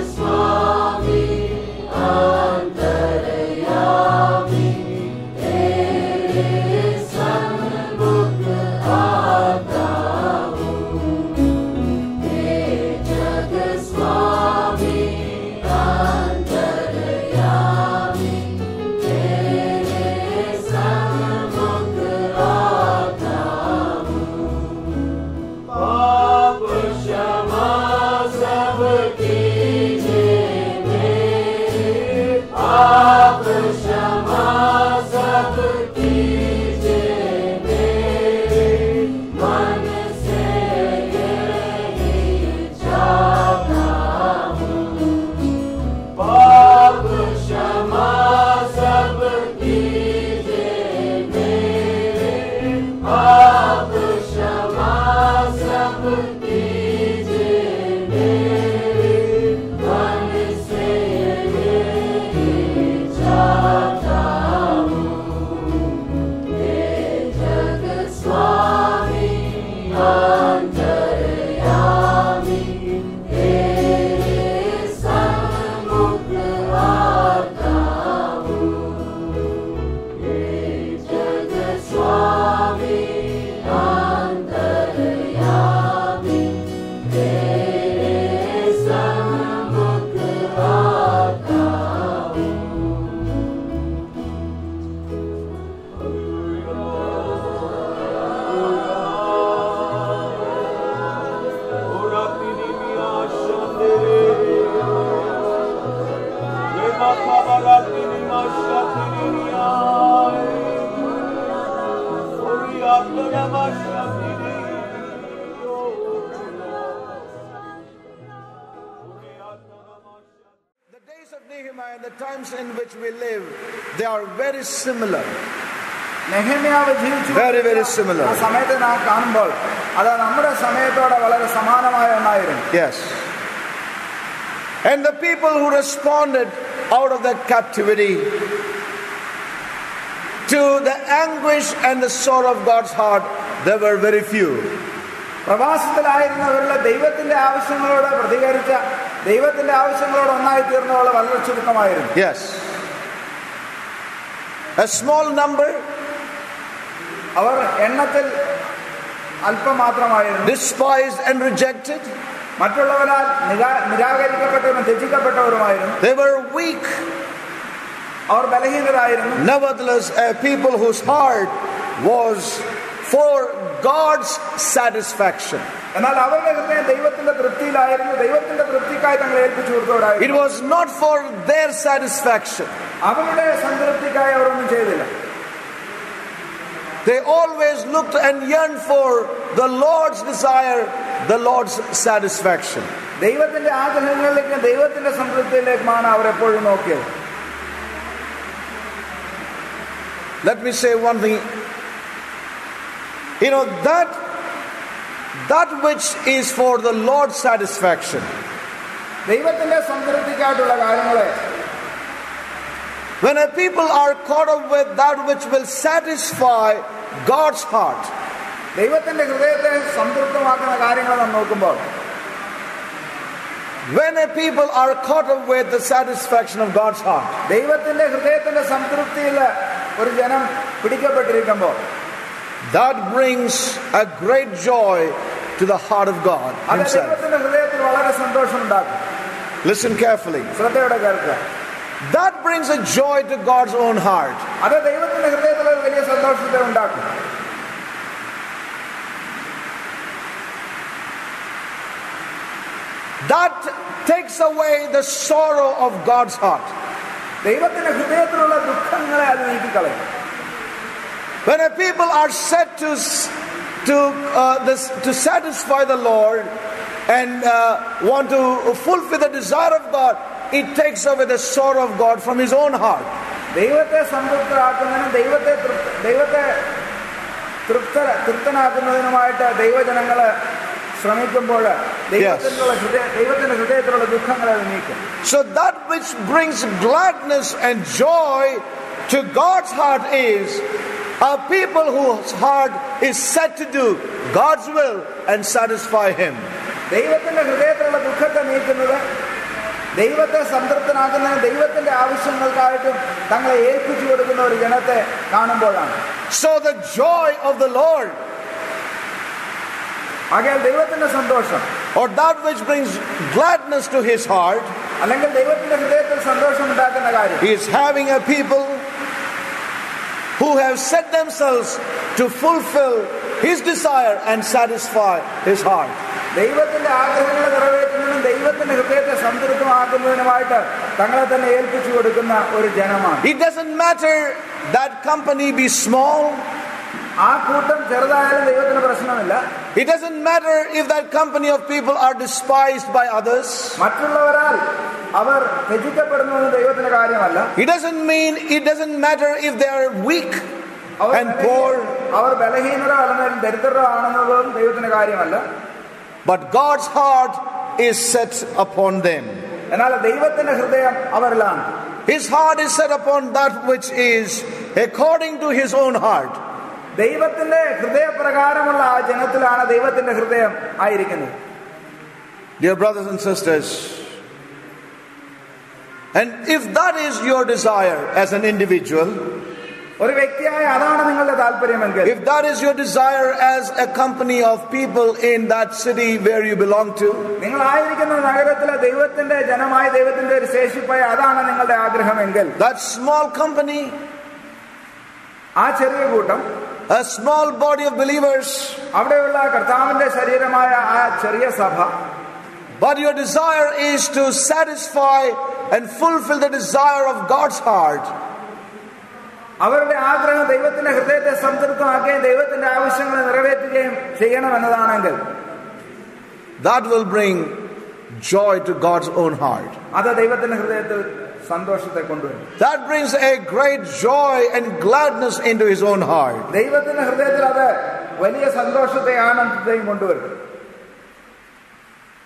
The നെഹമ്യാവ് ജീവിച്ചു Very, very similar. ആ സമയത്ത് നാം കാണുമ്പോൾ അത് നമ്മുടെ സമയത്തോടെ വളരെ സമാനമായ ഒന്നായിരുന്നു Yes. And the people who responded out of that captivity to the anguish and the sorrow of God's heart, there were very few. പ്രവാസത്തിലായിരുന്നവരുടെ ദൈവത്തിന്റെ ആവശ്യങ്ങളോട് പ്രതികരിച്ച ദൈവത്തിന്റെ ആവശ്യങ്ങളോട് ഒന്നായി തീർന്നവള് വളരെ ചുരുക്കമായിരുന്നു Yes. A small number അവർ എണ്ണത്തിൽ അല്പം മാത്രമായിരുന്നു despised and rejected. മറ്റുള്ളവരാൽ നിരാ- നിരാകരിക്കപ്പെട്ടവരും ത്യജിക്കപ്പെട്ടവരുമായിരുന്നു They were weak. Our ബലഹീനരായിരുന്നു Nevertheless, a people whose heart was for God's satisfaction. എന്നാൽ അവരുടെ ഹൃദയം ദൈവത്തിന്റെ തൃപ്തിയിലായിരുന്നു ദൈവത്തിന്റെ തൃപ്തിക്കായി തങ്ങൾ ഏൽപ്പിച്ചു It കൊടുത്തവരായിരുന്നു was not for their satisfaction. അവരുടെ സംതൃപ്തിക്കായി അവരൊന്നും ചെയ്തില്ല They always looked and yearned for the Lord's desire, the Lord's satisfaction. ദൈവത്തിന്റെ ആഗ്രഹങ്ങളിലേക്കും ദൈവത്തിന്റെ സംതൃപ്തിയിലേക്കുമാണ് അവർ എപ്പോഴും നോക്കിയത് Let me say one thing. You know, that that which is for the Lord's satisfaction, ദൈവത്തിന്റെ സംതൃപ്തിക്കായിട്ടുള്ള കാര്യങ്ങളെ when a people are caught up with that which will satisfy God's heart, ദൈവത്തിന്റെ ഹൃദയത്തെ സംതൃപ്തമാക്കുന്ന കാര്യങ്ങൾ നാം നോക്കുമ്പോൾ when a people are caught up with the satisfaction of God's heart, ദൈവത്തിന്റെ ഹൃദയത്തിന്റെ സംതൃപ്തിയിൽ ഒരു ജനം പിടിക്കപ്പെട്ടിരിക്കുമ്പോൾ that brings a great joy to the heart of God അത് Himself. ദൈവത്തിന്റെ ഹൃദയത്തിൽ വളരെ സന്തോഷം ഉണ്ടാക്കും Listen carefully. ശ്രദ്ധയോടെ കേൾക്കുക That brings a joy to God's own heart. അത് ദൈവത്തിന്റെ ഹൃദയത്തിൽ ഒരു വലിയ സന്തോഷത്തെ ഉണ്ടാക്കും That takes away the sorrow of God's heart. ദൈവത്തിന്റെ ഹൃദയത്തിലുള്ള ദുഃഖങ്ങളെ അത് നീക്കിക്കളയും When a people are set to s- to, uh, this, to satisfy the Lord and uh, want to fulfill the desire of God, it takes away the sorrow of God from his own heart. ദൈവത്തെ സംതൃപ്തരാക്കുന്നതിനും ദൈവത്തെ തൃപ്ത ദൈവത്തെ തൃപ്ത തൃപ്തനാക്കുന്നതിനുമായിട്ട് ദൈവജനങ്ങള് ശ്രമിക്കുമ്പോൾ ദൈവത്തിനുള്ള ഹൃദയ ദൈവത്തിന്റെ ഹൃദയത്തിലുള്ള ദുഃഖങ്ങളെ അത് നീക്കും So that which brings gladness and joy to God's heart is a people whose heart is set to do God's will and satisfy him. ദൈവത്തിന്റെ ഹൃദയത്തിലുള്ള ദുഃഖത്തെ നീക്കുന്നത് ദൈവത്തെ സംതൃപ്തനാക്കുന്നതിന് ദൈവത്തിന്റെ ആവശ്യങ്ങൾക്കായിട്ടും തങ്ങളെ ഏൽപ്പിച്ചു കൊടുക്കുന്ന ഒരു ജനത്തെ കാണുമ്പോഴാണ് So the joy of the Lord ആകയാൽ ദൈവത്തിന്റെ സന്തോഷം or that which brings gladness to his heart അല്ലെങ്കിൽ ദൈവത്തിന്റെ ഹൃദയത്തിൽ സന്തോഷം ഉണ്ടാക്കുന്ന കാര്യം is having a people who have set themselves to fulfill his desire and satisfy his heart. ദൈവത്തിന്റെ ആഗ്രഹങ്ങൾ നിറവേറ്റുന്നതിനും ദൈവത്തിന്റെ ഹൃദയത്തെ സംതൃപ്തമാക്കുന്നതിനുമായിട്ട് തങ്ങളെ തന്നെ ഏൽപ്പിച്ചു കൊടുക്കുന്ന ഒരു ജനമാണ് It doesn't matter that company be small, ആ കൂട്ടം ചെറുതായാലും ദൈവത്തിന് പ്രശ്നമില്ല it doesn't matter if that company of people are despised by others. മറ്റുള്ളവരാൽ അവർ ത്യജിക്കപ്പെടുന്നത് ദൈവത്തിന്റെ കാര്യമല്ല It doesn't mean, it doesn't matter if they are weak our and poor, അവർ ബലഹീനരോ അല്ലെങ്കിൽ ദരിദ്രരോ ആണെന്നതും ദൈവത്തിന്റെ കാര്യമല്ല but God's heart is set upon them. എന്നാൽ ദൈവത്തിന്റെ ഹൃദയം അവരിലാണ് His heart is set upon that which is according to his own heart. ദൈവത്തിന്റെ ഹൃദയപ്രകാരമുള്ള ആ ജനത്തിലാണ് ദൈവത്തിന്റെ ഹൃദയം ആയിരിക്കുന്നത് Dear brothers and sisters, and if that is your desire as an individual, ഒരു വ്യക്തിയായ അതാണ് നിങ്ങളുടെ താല്പര്യമെങ്കിൽ if that is your desire as a company of people in that city where you belong to, നിങ്ങളായിരിക്കുന്ന നഗരത്തിലെ ദൈവത്തിന്റെ ജനമായി ദൈവത്തിന്റെ ഒരു ശേഷിപ്പായി അതാണ് നിങ്ങളുടെ ആഗ്രഹമെങ്കിൽ that small company, ആ ചെറിയ കൂട്ടം a small body of believers, അവിടെയുള്ള കർത്താവിന്റെ ശരീരമായ ആ ചെറിയ സഭ but your desire is to satisfy and fulfill the desire of God's heart, അവരുടെ ആഗ്രഹം ദൈവത്തിന്റെ ഹൃദയത്തെ സംതൃപ്തമാക്കുകയും ദൈവത്തിന്റെ ആവശ്യങ്ങൾ നിറവേറ്റുകയും ചെയ്യണമെന്നതാണെങ്കിൽ that will bring joy to God's own heart. അത് ദൈവത്തിന്റെ ഹൃദയത്തിൽ സന്തോഷത്തെ കൊണ്ടുവരും That brings a great joy and gladness into his own heart. ദൈവത്തിന്റെ ഹൃദയത്തിൽ അത് വലിയ സന്തോഷത്തെ ആനന്ദത്തെയും കൊണ്ടുവരും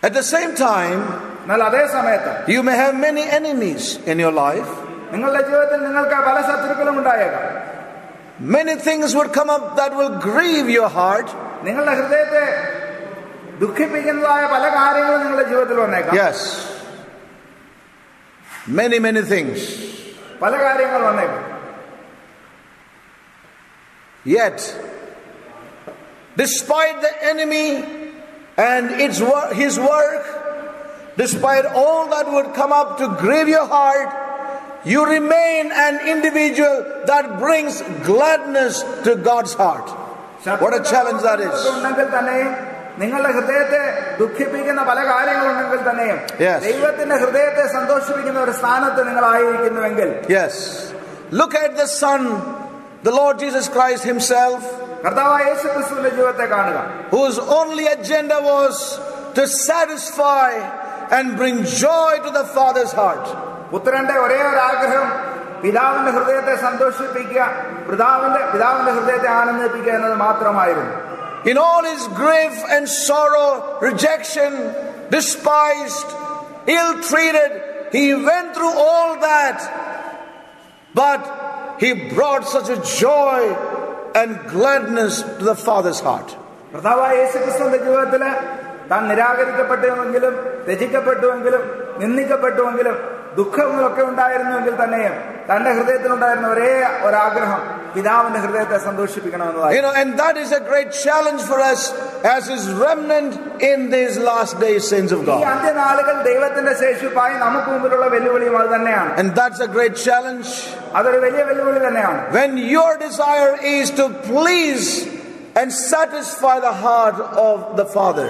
At the same time, എന്നാൽ അതേ സമയത്ത് you may have many enemies in your life. നിങ്ങളുടെ ജീവിതത്തിൽ നിങ്ങൾക്ക് പല ശത്രുക്കളും ഉണ്ടായേക്കാം Many things would come up that will grieve your heart. നിങ്ങളുടെ ഹൃദയത്തെ ദുഃഖിപ്പിക്കുന്നതായ പല കാര്യങ്ങളും നിങ്ങളുടെ ജീവിതത്തിൽ വന്നേക്കാം Yes. Many, many things. പല കാര്യങ്ങൾ വന്നേക്കാം Yet, despite the enemy and its wor- his work, despite all that would come up to grieve your heart, you remain an individual that brings gladness to God's heart. What a challenge that is. ഉണ്ടെങ്കിൽ തന്നെയും നിങ്ങളുടെ ഹൃദയത്തെ ദുഃഖിപ്പിക്കുന്ന പല കാര്യങ്ങളുണ്ടെങ്കിൽ തന്നെയും Yes. ദൈവത്തിന്റെ ഹൃദയത്തെ സന്തോഷിപ്പിക്കുന്ന ഒരു സ്ഥാനത്ത് നിങ്ങളായിരിക്കുന്നുവെങ്കിൽ Yes. Look at the Son, the Lord Jesus Christ Himself, കർത്താവായ യേശു ക്രിസ്തുവിന്റെ ജീവിതത്തെ കാണുക whose only agenda was to satisfy and bring joy to the Father's heart. പുത്രന്റെ ഒരേ ഒരു ആഗ്രഹം പിതാവിന്റെ ഹൃദയത്തെ സന്തോഷിപ്പിക്കുക പിതാവിന്റെ പിതാവിന്റെ ഹൃദയത്തെ ആനന്ദിപ്പിക്കുക എന്നത് മാത്രമായിരുന്നു In all his grief and sorrow, rejection, despised, ill treated, he went through all that. But he brought such a joy and gladness to the Father's heart. കർത്താവായ യേശു ക്രിസ്തുവിന്റെ ജീവിതത്തില് താൻ നിരാകരിക്കപ്പെട്ടുവെങ്കിലും രചിക്കപ്പെട്ടുവെങ്കിലും നിന്ദിക്കപ്പെട്ടുവെങ്കിലും ദുഃഖങ്ങളൊക്കെ ഉണ്ടായിരുന്നുവെങ്കിൽ തന്നെയും തന്റെ ഹൃദയത്തിലുണ്ടായിരുന്ന ഒരേ ഒരാഗ്രഹം പിതാവിന്റെ ഹൃദയത്തെ സന്തോഷിപ്പിക്കണമെന്നതായി You know, and that is a great challenge for us as his remnant in these last days, saints of ഈ God. അന്ത്യനാളുകൾ ദൈവത്തിന്റെ ശേഷിപ്പായി നമുക്ക് മുമ്പിലുള്ള വെല്ലുവിളിയും അത് തന്നെയാണ് And that's a great challenge. അതൊരു വലിയ വെല്ലുവിളി തന്നെയാണ് When your desire is to please and satisfy the heart of the Father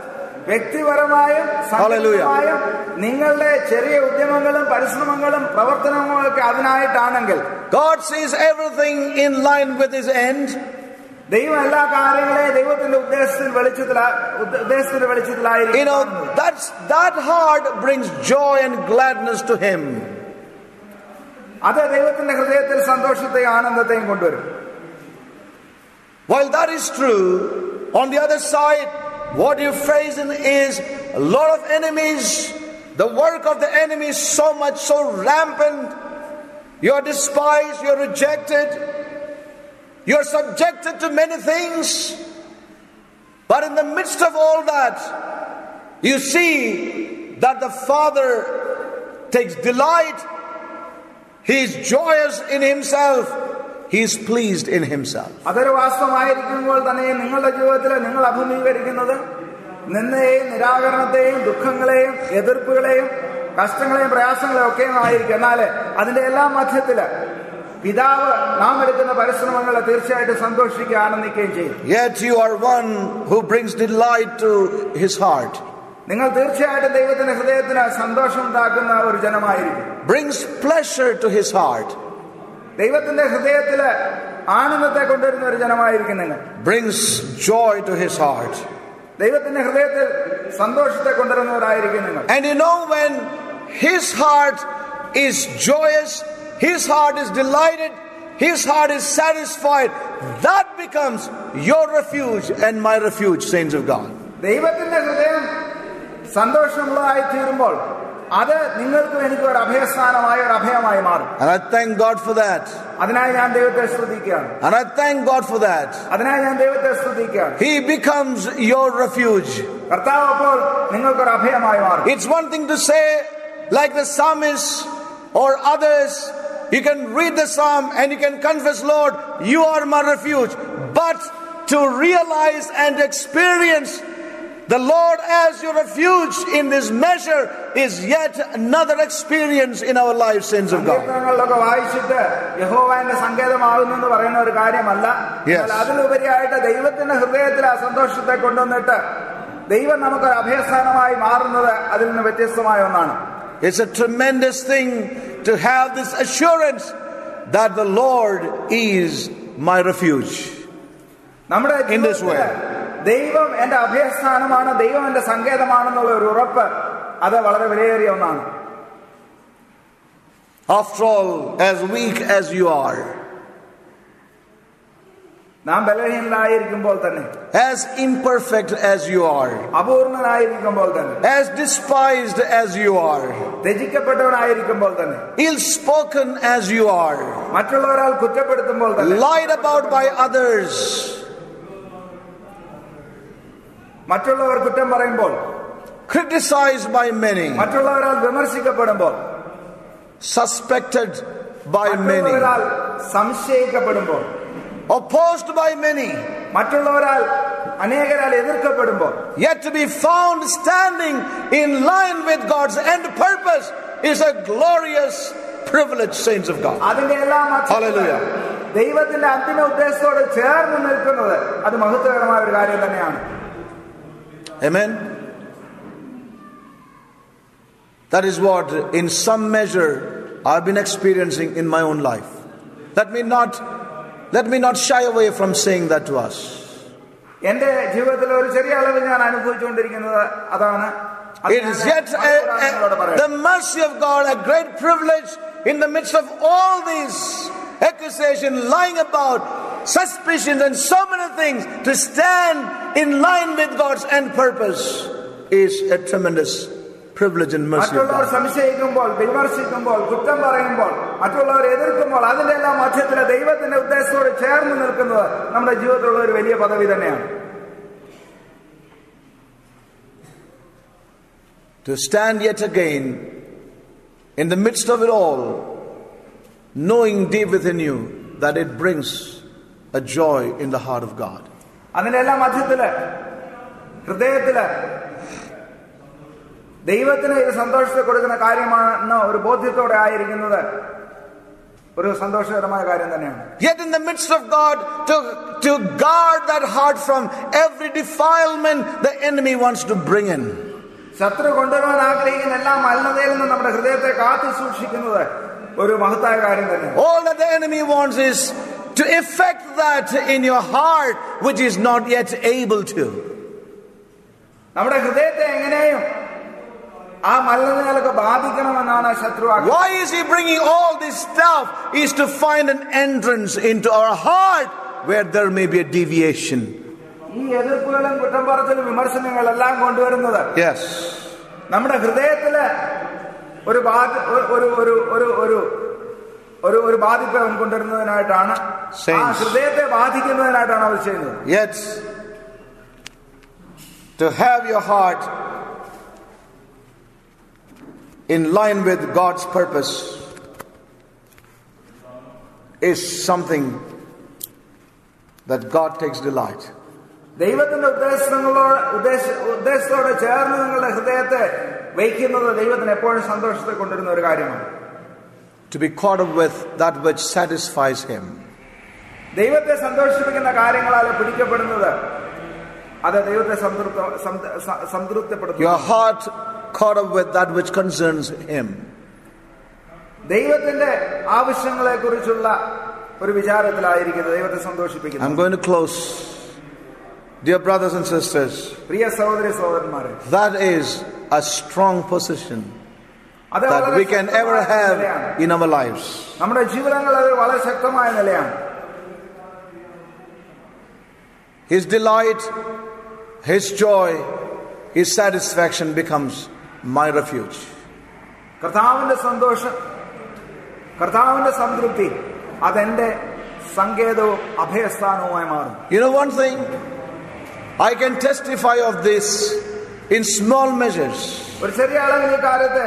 വ്യക്തിപരമായും Hallelujah. സംഘടിതമായും നിങ്ങളുടെ ചെറിയ ഉദ്യമങ്ങളും പരിശ്രമങ്ങളും പ്രവർത്തനങ്ങളും ഒക്കെ അതിനായിട്ടാണെങ്കിൽ God sees everything in line with His end. ദൈവം എല്ലാ കാര്യങ്ങളെയും ദൈവത്തിന്റെ ഉദ്ദേശത്തിൽ വെളിച്ചത്തിലാ ഉദ്ദ- ഉദ്ദേശത്തിന്റെ You വെളിച്ചത്തിലായിരിക്കും know, that's, that heart brings joy and gladness to Him. അത് ദൈവത്തിന്റെ ഹൃദയത്തിൽ സന്തോഷത്തെയും ആനന്ദത്തെയും കൊണ്ടുവരും While that is true, on the other side, what you're facing is a lot of enemies. The work of the enemy is so much, so rampant. You are despised, you are rejected, you are subjected to many things. But in the midst of all that, you see that the Father takes delight, He is joyous in Himself, He is pleased in Himself. അതൊരു വാസ്തവമായിരിക്കുമ്പോൾ തന്നെ നിങ്ങളുടെ ജീവിതത്തിൽ നിങ്ങൾ അഭിമുഖീകരിക്കുന്നത് നിന്നയെയും നിരാകരണത്തെയും ദുഃഖങ്ങളെയും എതിർപ്പുകളെയും കഷ്ടങ്ങളെയും പ്രയാസങ്ങളെയും ഒക്കെയും ആയിരിക്കും എന്നാൽ അതിന്റെ എല്ലാ മധ്യത്തില് പിതാവ് നാം എടുക്കുന്ന പരിശ്രമങ്ങളെ തീർച്ചയായിട്ടും സന്തോഷിക്കുക ആനന്ദിക്കുകയും ചെയ്യും Yet you are one who brings delight to his heart, നിങ്ങൾ തീർച്ചയായിട്ടും ദൈവത്തിന്റെ ഹൃദയത്തിന് സന്തോഷം ഉണ്ടാക്കുന്ന ഒരു ജനമായിരിക്കും brings pleasure to his heart, ദൈവത്തിന്റെ ഹൃദയത്തില് ആനന്ദത്തെ കൊണ്ടുവരുന്ന ഒരു ജനമായിരിക്കും നിങ്ങൾ brings joy to his heart. ദൈവത്തിന്റെ ഹൃദയത്തിൽ സന്തോഷത്തെ കൊണ്ടുവരുന്നവരായിരിക്കും നിങ്ങൾ And you know, when his heart is joyous, his heart is delighted, his heart is satisfied, that becomes your refuge and my refuge, saints of God. ദൈവത്തിന്റെ ഹൃദയം സന്തോഷമുള്ളതായി തീരുമ്പോൾ അത് നിങ്ങൾക്കും എനിക്കും ഒരു അഭയസ്ഥാനമായ ഒരു അഭയമായി മാറും And I thank God for that. അതിനായി ഞാൻ ദൈവത്തെ സ്തുതിക്കുകയാണ് And I thank God for that. അതിനായി ഞാൻ ദൈവത്തെ സ്തുതിക്കുകയാണ് He becomes your refuge. കർത്താവ് അപ്പോൾ നിങ്ങൾക്കൊരു അഭയമായി മാറും It's one thing to say, like the psalmist or others, you can read the psalm and you can confess, Lord, you are my refuge. But to realize and experience the Lord as your refuge in this measure is yet another experience in our lives, sins of God. സങ്കീർത്തനങ്ങളിലൊക്കെ വായിച്ചിട്ട് യഹോവാന്റെ സങ്കേതമാകുന്നു എന്ന് പറയുന്ന ഒരു കാര്യമല്ല Yes. എന്നാൽ അതിലുപരിയായിട്ട് ദൈവത്തിന്റെ ഹൃദയത്തിൽ ആ സന്തോഷത്തെ കൊണ്ടുവന്നിട്ട് ദൈവം നമുക്കൊരു അഭയസ്ഥാനമായി മാറുന്നത് അതിൽ നിന്ന് വ്യത്യസ്തമായ ഒന്നാണ് It's a tremendous thing to have this assurance that the Lord is my refuge. നമ്മുടെ In this way. ദൈവം എന്റെ അഭയസ്ഥാനമാണ് ദൈവം എന്റെ സങ്കേതമാണെന്നുള്ള ഒരു ഉറപ്പ് അത് വളരെ വിലയേറിയ ഒന്നാണ്. After all, as weak as you are, നാം ബലഹീനനായിരിക്കുമ്പോൾ തന്നെ as imperfect as you are, അപൂർണനായിരിക്കുമ്പോൾ തന്നെ as despised as you are, ത്യജിക്കപ്പെട്ടവനായിരിക്കുമ്പോൾ തന്നെ ill spoken as you are, മറ്റുള്ളവരാൽ കുറ്റപ്പെടുത്തുമ്പോൾ തന്നെ lied about by others, മറ്റുള്ളവർ കുറ്റം പറയുമ്പോൾ criticized by many, മറ്റുള്ളവരാൽ വിമർശിക്കപ്പെടുമ്പോൾ suspected by many, മറ്റുള്ളവരാൽ സംശയിക്കപ്പെടുമ്പോൾ opposed by many, മറ്റുള്ളവരാൽ അനേകരാൽ എതിർക്കപ്പെടുമ്പോൾ yet to be found standing in line with God's end purpose is a glorious privilege, saints of God. അതിന്റെ എല്ലാം മധ്യത്തില് Hallelujah. ദൈവത്തിന്റെ അന്തിമ ഉദ്ദേശത്തോട് ചേർന്ന് നിൽക്കുന്നത് അത് മഹത്വകരമായ ഒരു കാര്യം തന്നെയാണ് Amen. That is what, in some measure, I've been experiencing in my own life. Let me not, let me not shy away from saying that to us. എന്റെ ജീവിതത്തിൽ ഒരു ചെറിയ അളവ് ഞാൻ അനുഭവിച്ചുകൊണ്ടിരിക്കുന്നത് അതാണ് അത് It ഞാൻ is yet a, മറ്റൊരാൾ നിങ്ങളോട് a- പറയാം. the mercy of God, a great privilege in the midst of all these accusations, lying about, suspicions, and so many things, to stand in line with God's end purpose is a tremendous privilege and mercy of മറ്റുള്ളവർ God. സംശയിക്കുമ്പോൾ വിമർശിക്കുമ്പോൾ കുറ്റം പറയുമ്പോൾ മറ്റുള്ളവർ എതിർക്കുമ്പോൾ അതിന്റെ എല്ലാം മധ്യത്തില് ദൈവത്തിന്റെ ഉദ്ദേശത്തോട് ചേർന്ന് നിൽക്കുന്നത് നമ്മുടെ ജീവിതത്തിലുള്ള ഒരു വലിയ പദവി തന്നെയാണ് to stand yet again in the midst of it all, knowing deep within you that it brings a joy in the heart of God. അതിന്റെ എല്ലാം മധ്യത്തില് ഹൃദയത്തില് ദൈവത്തിന് ഇത് സന്തോഷത്തെ കൊടുക്കുന്ന കാര്യമാണ് ഒരു ബോധ്യത്തോടെ ആയിരിക്കുന്നത് ഒരു സന്തോഷകരമായ കാര്യം തന്നെയാണ് Yet, in the midst of God, to, to guard that heart from every defilement the enemy wants to bring in. ശത്രു കൊണ്ടുവരാൻ ആഗ്രഹിക്കുന്ന എല്ലാ മലിനതയിൽ നിന്നും നമ്മുടെ ഹൃദയത്തെ കാത്തു സൂക്ഷിക്കുന്നത് ഒരു മഹത്തായ കാര്യം തന്നെയാണ് All that the enemy wants is to effect that in your heart which is not yet able to. നമ്മുടെ ഹൃദയത്തെ എങ്ങനെയും ആ മലിനതകളൊക്കെ ബാധിക്കണമെന്നാണ് ശത്രു ആഗ്രഹിക്കുന്നത് Why is he bringing all this stuff? Is to find an entrance into our heart where there may be a deviation. ഈ എതിർപ്പുകളും കുറ്റം പറച്ചിലും വിമർശനങ്ങളെല്ലാം കൊണ്ടുവരുന്നത് Yes. നമ്മുടെ ഹൃദയത്തില് ഒരു ബാധ ഒരു ഒരു ഒരു ഒരു ഒരു ഒരു ഒരു ബാധിപ്പ് അവൻ കൊണ്ടുവരുന്നതിനായിട്ടാണ് ആ Saints. ഹൃദയത്തെ ബാധിക്കുന്നതിനായിട്ടാണ് അവർ ചെയ്യുന്നത് Yet, to have your heart in line with God's purpose is something that God takes delight. ദൈവത്തിന്റെ ഉദ്ദേശങ്ങളോട് ഉദ്ദേശ ഉദ്ദേശത്തോടെ ചേർന്ന് നിങ്ങളുടെ ഹൃദയത്തെ വയ്ക്കുന്നത് ദൈവത്തിന് എപ്പോഴും സന്തോഷത്തെ കൊണ്ടുവരുന്ന ഒരു കാര്യമാണ് To be caught up with that which satisfies Him. ദൈവത്തെ സന്തോഷിപ്പിക്കുന്ന കാര്യങ്ങളാൽ പിടിക്കപ്പെടുന്നത് അത് ദൈവത്തെ സംതൃപ്ത സംത- സ- സംതൃപ്തിപ്പെടുത്തുന്നു Your heart caught up with that which concerns Him. ദൈവത്തിന്റെ ആവശ്യങ്ങളെ കുറിച്ചുള്ള ഒരു വിചാരത്തിലായിരിക്കുന്നത് ദൈവത്തെ സന്തോഷിപ്പിക്കുന്നത് I'm going to close. Dear brothers and sisters, പ്രിയ സഹോദരി സഹോദരന്മാരെ that is a strong position അത് that വളരെ we can ever ശക്തമായ have നിലയാണ്. in our lives. നമ്മുടെ ജീവിതങ്ങൾ അത് വളരെ ശക്തമായ നിലയാണ് His delight, His joy, His satisfaction becomes my refuge. കർത്താവിന്റെ സന്തോഷം കർത്താവിന്റെ സംതൃപ്തി അതെന്റെ സങ്കേതവും അഭയസ്ഥാനവുമായി മാറും You know one thing? I can testify of this in small measures. ഒരു ചെറിയ അളവിൽ ഈ കാര്യത്തെ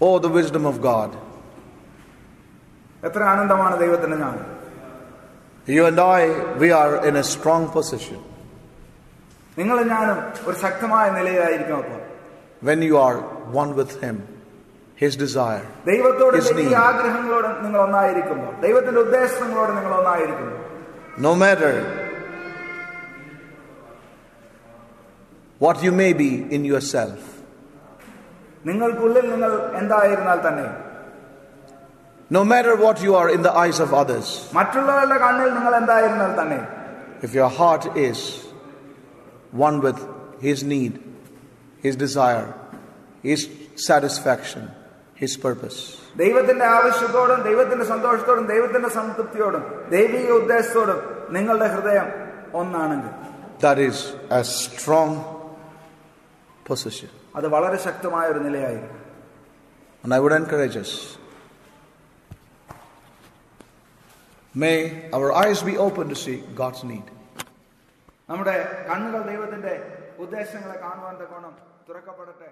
Oh, the wisdom of God. എത്ര ആനന്ദമാണ് ദൈവത്തിന്റെ ഞാൻ You and I, we are in a strong position നിങ്ങളും ഞാനും ഒരു ശക്തമായ നിലയിലായിരിക്കും അപ്പോൾ when you are one with Him, His desire. ദൈവത്തോട് His ദൈവീയ need. ആഗ്രഹങ്ങളോട് നിങ്ങൾ ഒന്നായിരിക്കുമ്പോൾ ദൈവത്തിന്റെ ഉദ്ദേശങ്ങളോട് നിങ്ങൾ ഒന്നായിരിക്കുമ്പോൾ No matter what you may be in yourself, നിങ്ങൾക്കുള്ളിൽ നിങ്ങൾ എന്തായിരുന്നാൽ തന്നെ no matter what you are in the eyes of others, മറ്റുള്ളവരുടെ കണ്ണിൽ നിങ്ങൾ എന്തായിരുന്നാൽ തന്നെ if your heart is one with His need, His desire, His satisfaction, His purpose, ദൈവത്തിന്റെ ആവശ്യത്തോടും ദൈവത്തിന്റെ സന്തോഷത്തോടും ദൈവത്തിന്റെ സംതൃപ്തിയോടും ദൈവിക ഉദ്ദേശത്തോടും നിങ്ങളുടെ ഹൃദയം ഒന്നാണെങ്കിൽ that is a strong position. അത് വളരെ ശക്തമായ ഒരു നിലയായിരിക്കും And I would encourage us. May our eyes be open to see God's need. നമ്മുടെ കണ്ണുകൾ ദൈവത്തിന്റെ ഉദ്ദേശങ്ങളെ കാണുവാൻ തക്കോണം തുറക്കപ്പെടട്ടെ